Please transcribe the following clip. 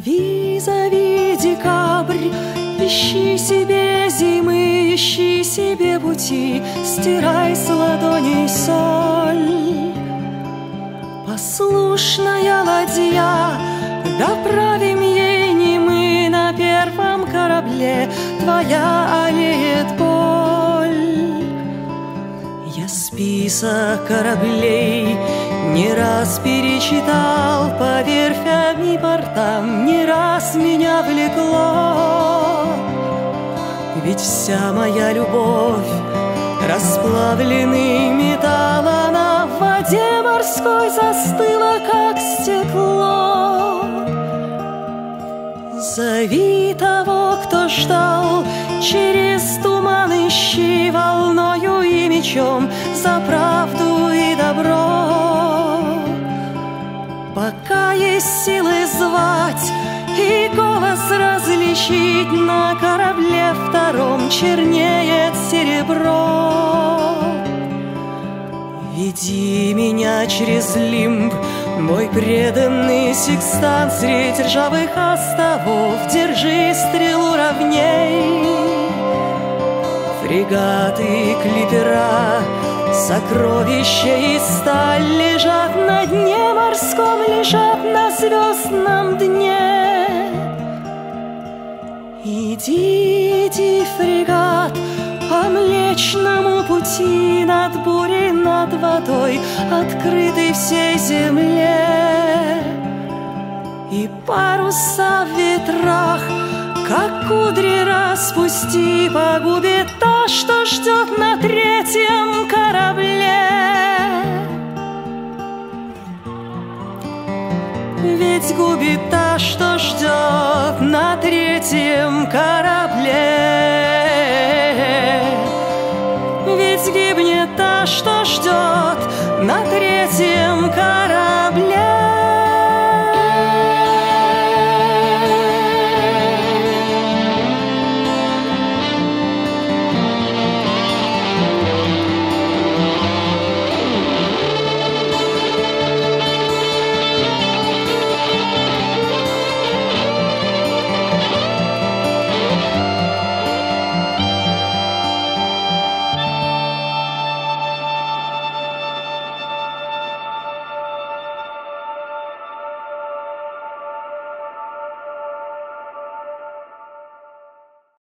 Зови, зови, декабрь, ищи себе зимы, ищи себе пути, стирай с ладоней соль. Послушная ладья, доправим ей не мы на первом корабле, твоя олеет боль. Я список кораблей не раз перечитал по верфям и портам, не раз меня влекло. Ведь вся моя любовь расплавленный металл, она в воде морской застыла, как стекло. Зови того, кто ждал, через туман ищи волною и мечом за правду голос различить на корабле втором чернеет серебро. Веди меня через лимб, мой преданный секстант Средь ржавых островов. Держи стрелу ровней. Фрегаты и клипера Сокровища и сталь Лежат на дне морском Лежат на звездном дне Иди, фрегат, по млечному пути Над бурей, над водой, открытой всей земле. И паруса в ветрах, как кудри распусти, Погубит та, что Ведь губит та, что ждет на третьем корабле. Ведь гибнет та, что ждет на третьем корабле.